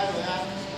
Gracias.